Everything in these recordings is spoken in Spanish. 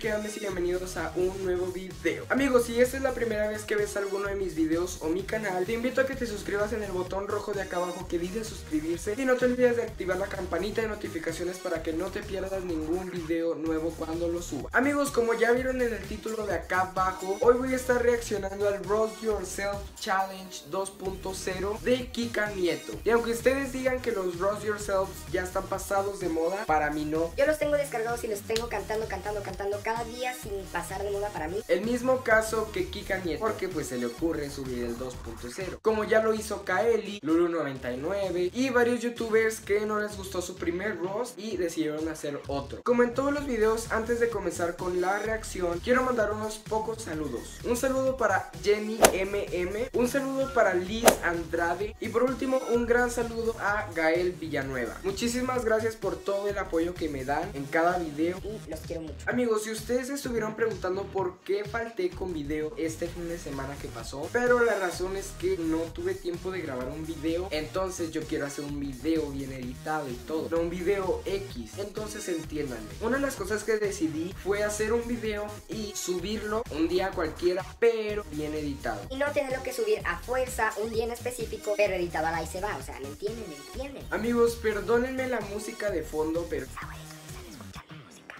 grandes y bienvenidos a un nuevo video. Amigos, si esta es la primera vez que ves alguno de mis videos o mi canal Te invito a que te suscribas en el botón rojo de acá abajo que dice suscribirse Y no te olvides de activar la campanita de notificaciones para que no te pierdas ningún video nuevo cuando lo suba. Amigos, como ya vieron en el título de acá abajo Hoy voy a estar reaccionando al Roast Yourself Challenge 2.0 de Kika Nieto. Y aunque ustedes digan que los Roast Yourselves ya están pasados de moda, para mí no. Yo los tengo descargados y los tengo cantando, cantando, cantando cada día sin pasar de moda para mí. El mismo caso que Kika Nieto, porque pues se le ocurre subir el 2.0. Como ya lo hizo Kaeli, Lulu99 y varios youtubers que no les gustó su primer roast y decidieron hacer otro. Como en todos los videos, antes de comenzar con la reacción, quiero mandar unos pocos saludos. Un saludo para Jenny MM, un saludo para Liz Andrade y por último un gran saludo a Gael Villanueva. Muchísimas gracias por todo el apoyo que me dan en cada video. Y los quiero mucho. Amigos, si ustedes estuvieron preguntando por qué falté con video este fin de semana que pasó, pero la razón es que no tuve tiempo de grabar un video, entonces yo quiero hacer un video bien editado y todo, no un video X, entonces entiéndanme. Una de las cosas que decidí fue hacer un video y subirlo un día cualquiera, pero bien editado. Y no tenerlo que subir a fuerza un día en específico, pero editado ahí se va, o sea, ¿me entienden? ¿Me entienden? Amigos, perdónenme la música de fondo, pero...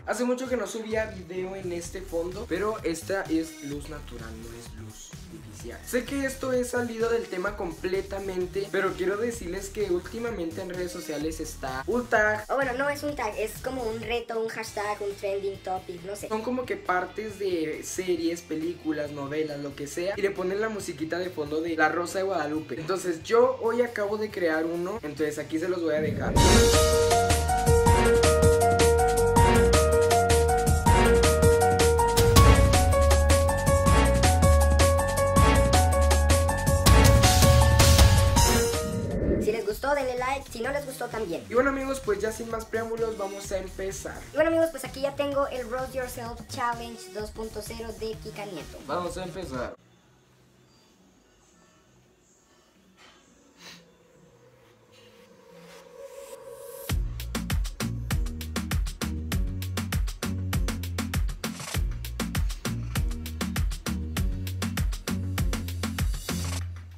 Hace mucho que no subía video en este fondo, pero esta es luz natural, no es luz artificial. Sé que esto es salido del tema completamente, pero quiero decirles que últimamente en redes sociales está un tag. O bueno, no es un tag, es como un reto, un hashtag, un trending topic, no sé. Son como que partes de series, películas, novelas, lo que sea, y le ponen la musiquita de fondo de La Rosa de Guadalupe. Entonces yo hoy acabo de crear uno, entonces aquí se los voy a dejar. Gustó, denle like. Si no les gustó, también. Y bueno amigos, pues ya sin más preámbulos vamos a empezar. Y bueno amigos, pues aquí ya tengo el Roast Yourself Challenge 2.0 de Kika Nieto. Vamos a empezar.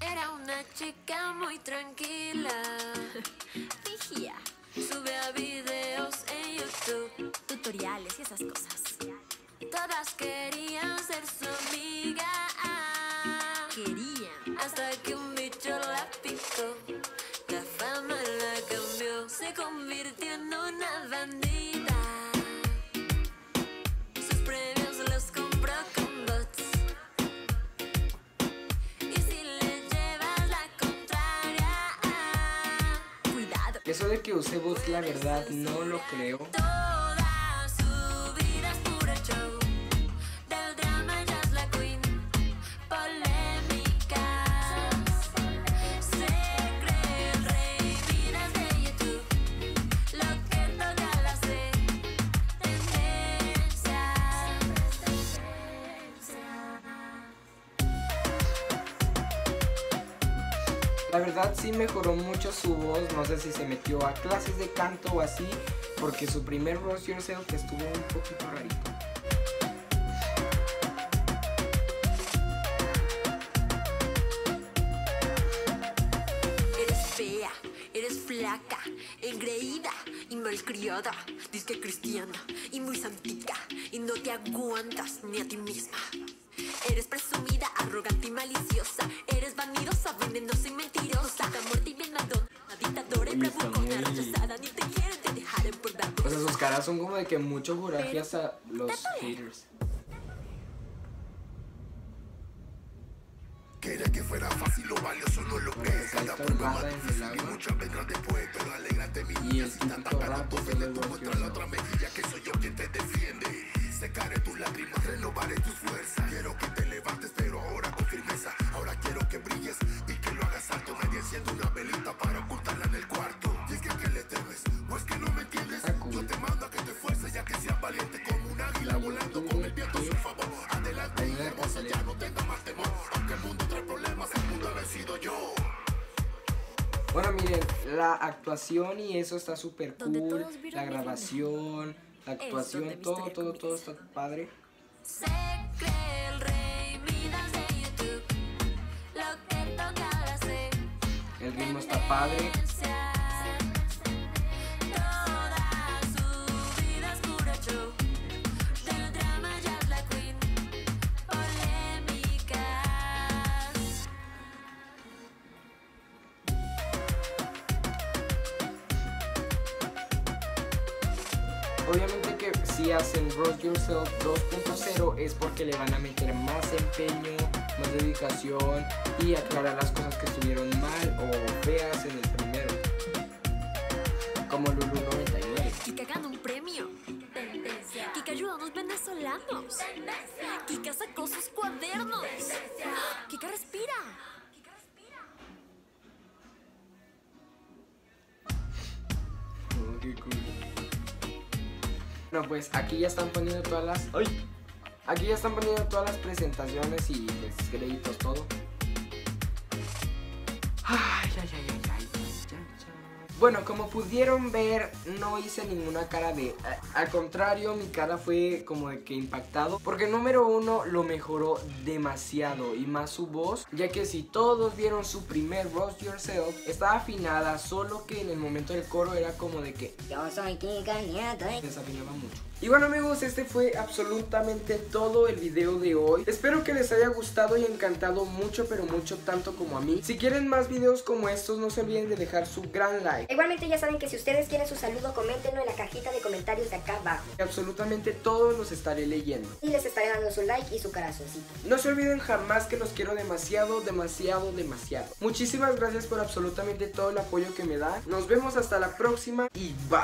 Era una chica muy tranquila. Videos en YouTube. Tutoriales y esas cosas. Todas querían ser su amiga. De que use bots, la verdad, no lo creo. Verdad sí mejoró mucho su voz, no sé si se metió a clases de canto o así, porque su primer Roast Yourself estuvo un poquito rarito. Eres fea, eres flaca, engreída y malcriada. Disque cristiana y muy santica. Y no te aguantas ni a ti misma. Eres presumida, arrogante y maliciosa. Eres vanidosa, venenosa y mentirosa. La muerte y venadón, la dictadora y bravucona rechazada. Ni te quieren, te dejaré por dar O sea, sus caras son como de que mucho coraje hasta los haters. Quería que fuera fácil, lo valioso no lo es. Cada prueba más difícil y muchas vendrán después. Pero alégrate, mi niña, si estás típico tapando rap tu contra la otra mejilla, que soy yo quien te defiende. Secaré tus lágrimas, renovaré tus una velita para ocultarla en el cuarto. Y es que, ¿qué le temes? ¿O es que no me entiendes? Cool. Yo te mando a que te esfuerces, ya que seas valiente como un águila volando con el viento a su favor. Adelante, me hermosa, ya no tenga más temor. Aunque el mundo trae problemas, el mundo ha vencido yo. Bueno, miren, la actuación y eso está súper cool. La grabación, la actuación, todo, todo, todo está padre. La queen. Polémicas. Obviamente que si hacen Roast Yourself 2.0 es porque le van a meter más empeño, dedicación y aclarar las cosas que estuvieron mal o feas en el primero. Como Lulu 99. Kika gana un premio. Kika ayuda a los venezolanos. Kika sacó sus cuadernos. Kika respira. Oh, qué cool. Bueno, pues aquí ya están poniendo todas las. ¡Ay! Aquí ya están poniendo todas las presentaciones y pues créditos, todo. Ay, ay, ay, ay. Bueno, como pudieron ver, no hice ninguna cara de... Al contrario, mi cara fue como de que impactado. Porque número uno lo mejoró demasiado. Y más su voz. Ya que si todos vieron su primer Roast Yourself, estaba afinada. Solo que en el momento del coro era como de que Yo soy Kika. ¿eh? desafinaba mucho. Y bueno amigos, este fue absolutamente todo el video de hoy. Espero que les haya gustado y encantado mucho, pero mucho tanto como a mí. Si quieren más videos como estos, no se olviden de dejar su gran like. Igualmente ya saben que si ustedes quieren su saludo, coméntenlo en la cajita de comentarios de acá abajo. Absolutamente todos los estaré leyendo. Y les estaré dando su like y su corazoncito. No se olviden jamás que los quiero demasiado, demasiado, demasiado. Muchísimas gracias por absolutamente todo el apoyo que me dan. Nos vemos hasta la próxima y bye.